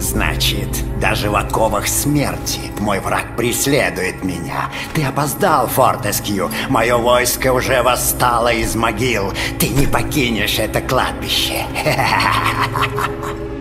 Значит, даже в оковах смерти мой враг преследует меня. Ты опоздал, Фортескью. Мое войско уже восстало из могил. Ты не покинешь это кладбище.